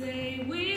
say we